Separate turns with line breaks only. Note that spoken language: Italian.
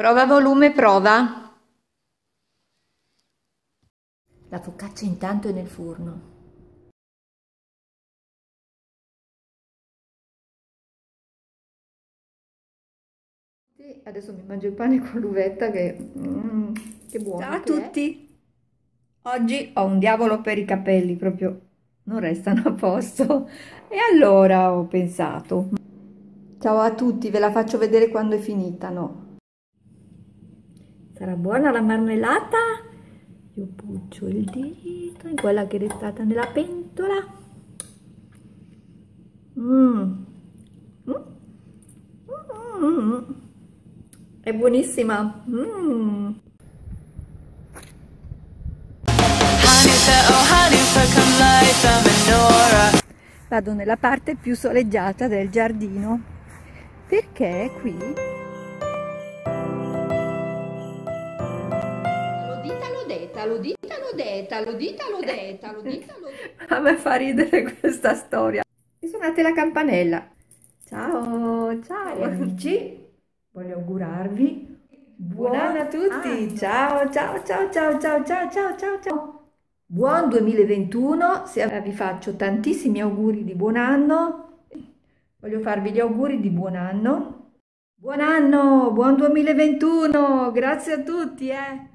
Prova volume, prova.
La focaccia intanto è nel forno.
Adesso mi mangio il pane con l'uvetta che, mm, che buono.
Ciao a tutti! Oggi ho un diavolo per i capelli, proprio non restano a posto. E allora ho pensato.
Ciao a tutti, ve la faccio vedere quando è finita, no?
Sarà buona la marmellata? Io puccio il dito in quella che è restata nella pentola. Mmm. Mm. Mm. È buonissima. Mm. Vado nella parte più soleggiata del giardino perché qui
l'udeta, l'udita l'udeta, l'udita l'udeta, l'udita l'udeta.
A me fa ridere questa storia. Mi suonate la campanella. Ciao, ciao amici, voglio augurarvi buon anno a tutti. Ciao, ciao, ciao, ciao, ciao, ciao, ciao, ciao, ciao. Buon 2021, vi faccio tantissimi auguri di buon anno. Voglio farvi gli auguri di buon anno. Buon anno, buon 2021, grazie a tutti, eh.